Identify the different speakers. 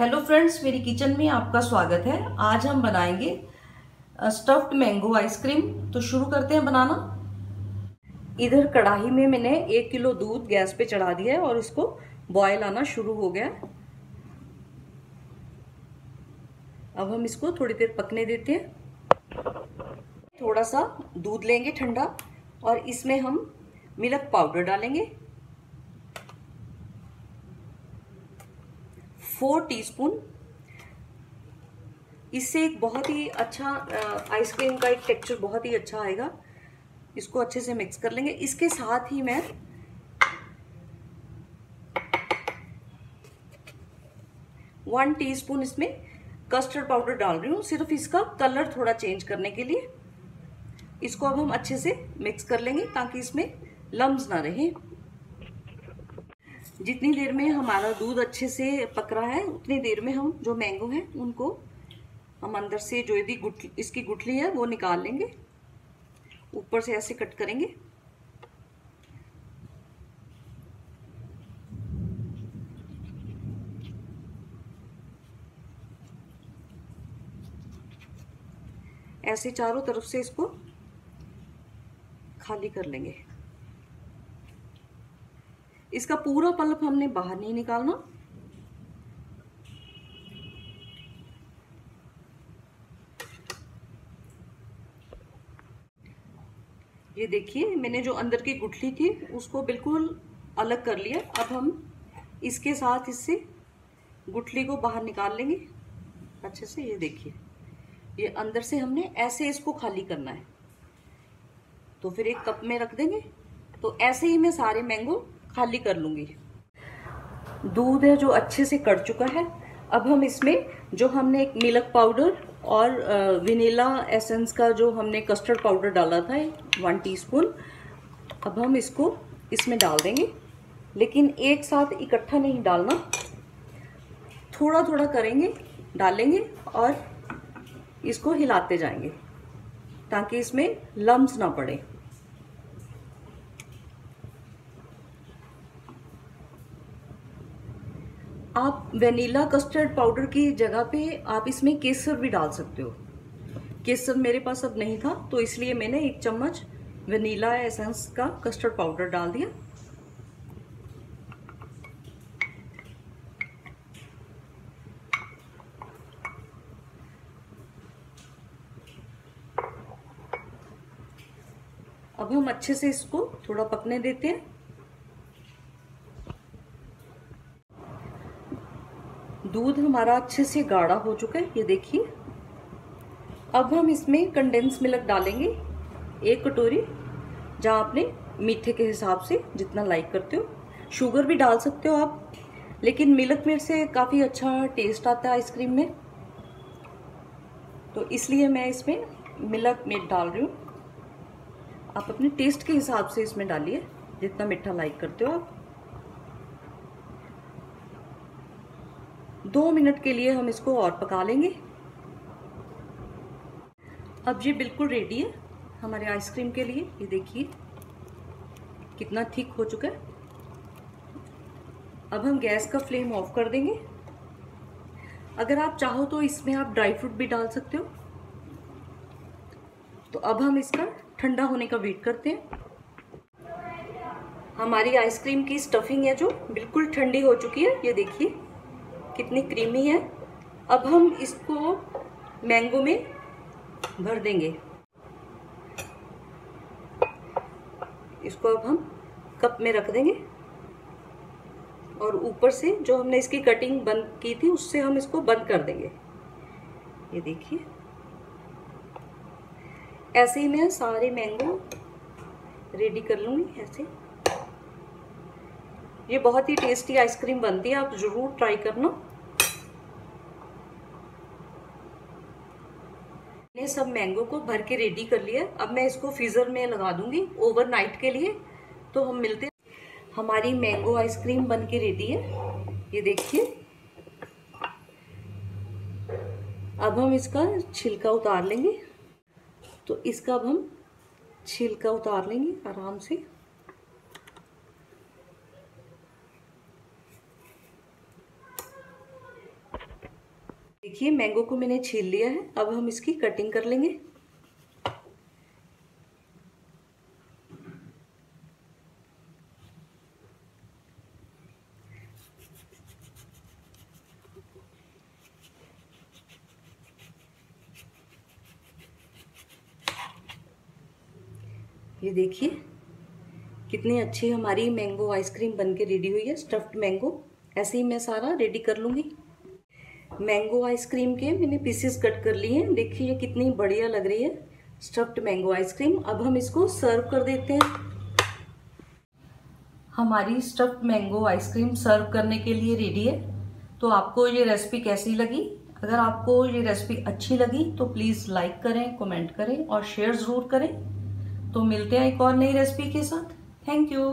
Speaker 1: Hello friends मेरी kitchen में आपका स्वागत है। आज हम बनाएँगे स्टफ्ड मैंगो आइसक्रीम तो शुरू करते हैं बनाना। इधर कढ़ाई में मैंने एक किलो दूध गैस पे चढ़ा दिया है और इसको बॉयल आना शुरू हो गया। अब हम इसको थोड़ी देर पकने देते हैं। थोड़ा सा दूध लेंगे ठंडा और इसमें हम मिल्क पाउडर डालेंगे। Four teaspoon. इससे एक बहुत ही अच्छा आइसक्रीम का एक टेक्सचर बहुत ही अच्छा आएगा। इसको अच्छे से मिक्स कर लेंगे। इसके साथ ही मैं वन टीस्पून इसमें कस्टर्ड पाउडर डाल रही हूँ। सिर्फ़ इसका कलर थोड़ा चेंज करने के लिए। इसको अब हम अच्छे से मिक्स कर लेंगे ताकि इसमें लम्ब ना रहे। जितनी देर में हमारा दूध अच्छे से पक रहा है, उतनी देर में हम जो मैंगो है, उनको हम अंदर से जो यदि गुट इसकी गुठली है, वो निकाल लेंगे। ऊपर से ऐसे कट करेंगे। ऐसे चारों तरफ़ से इसको खाली कर लेंगे। इसका पूरा पल्प हमने बाहर नहीं निकालना। ये देखिए, मैंने जो अंदर की गुठली थी, उसको बिल्कुल अलग कर लिया। अब हम इसके साथ इससे गुठली को बाहर निकाल लेंगे। अच्छे से ये देखिए, ये अंदर से हमने ऐसे इसको खाली करना है। तो फिर एक कप में रख देंगे। तो ऐसे ही मैं सारे मैंगो खाली कर लूँगी। दूध है जो अच्छे से कट चुका है। अब हम इसमें जो हमने एक मिल्क पाउडर और विनीला एसेंस का जो हमने कस्टर्ड पाउडर डाला था, वन टीस्पून, अब हम इसको इसमें डाल देंगे। लेकिन एक साथ इकट्ठा नहीं डालना। थोड़ा थोड़ा करेंगे, डालेंगे और इसको हिलाते जाएँगे, ताकि इसमें लम्स ना पड़े। आप वेनीला कस्टर्ड पाउडर की जगह पे आप इसमें केसर भी डाल सकते हो। केसर मेरे पास अब नहीं था तो इसलिए मैंने एक चम्मच वेनीला एसेंस का कस्टर्ड पाउडर डाल दिया। अब हम अच्छे से इसको थोड़ा पकने देते हैं। दूध हमारा अच्छे से गाढ़ा हो चुका है, ये देखिए। अब हम इसमें कंडेंस मिल्क डालेंगे, एक कटोरी, जहाँ आपने मीठे के हिसाब से जितना लाइक करते हो। शुगर भी डाल सकते हो आप, लेकिन मिल्क मेड से काफ़ी अच्छा टेस्ट आता है आइसक्रीम में। तो इसलिए मैं इसमें मिल्क मेड डाल रही हूँ। आप अपने टेस्ट के हिसाब से इसमें डालिए, जितना मीठा लाइक करते हो आप। दो मिनट के लिए हम इसको और पका लेंगे। अब ये बिल्कुल रेडी है हमारे आइसक्रीम के लिए। ये देखिए, कितना थिक हो चुका है। अब हम गैस का फ्लेम ऑफ़ कर देंगे। अगर आप चाहो तो इसमें आप ड्राई फ्रूट भी डाल सकते हो। तो अब हम इसका ठंडा होने का वेट करते हैं। हमारी आइसक्रीम की स्टफिंग है जो, बिल्कुल ठंडी हो चुकी है। ये देखिए कितनी क्रीमी है। अब हम इसको मैंगो में भर देंगे। इसको अब हम कप में रख देंगे। और ऊपर से जो हमने इसकी कटिंग बंद की थी, उससे हम इसको बंद कर देंगे। ये देखिए। ऐसे ही मैं सारे मैंगो रेडी कर लूँगी, ऐसे। ये बहुत ही टेस्टी आइसक्रीम बनती है, आप ज़रूर ट्राई करना। मैंने सब मैंगो को भर के रेडी कर लिया। अब मैं इसको फ्रीज़र में लगा दूँगी ओवरनाइट के लिए। तो हम मिलते हैं। हमारी मैंगो आइसक्रीम बन के रेडी है। ये देखिए। अब हम इसका छिलका उतार लेंगे। तो इसका अब हम छिलका उतार लेंगे आराम से। देखिए मैंगो को मैंने छील लिया है। अब हम इसकी कटिंग कर लेंगे। ये देखिए, कितनी अच्छी हमारी मैंगो आइसक्रीम बन के रेडी हुई है। स्टफ्ड मैंगो ऐसे ही मैं सारा रेडी कर लूँगी। मैंगो आइसक्रीम के मैंने पीसेस कट कर लिए हैं। देखिए ये कितनी बढ़िया लग रही है। स्टफ्ड मैंगो आइसक्रीम अब हम इसको सर्व कर देते हैं। हमारी स्टफ्ड मैंगो आइसक्रीम सर्व करने के लिए रेडी है। तो आपको ये रेसिपी कैसी लगी? अगर आपको ये रेसिपी अच्छी लगी तो प्लीज़ लाइक करें कमेंट करें और शेयर ज़रूर करें। तो मिलते हैं एक और नई रेसिपी के साथ। Thank you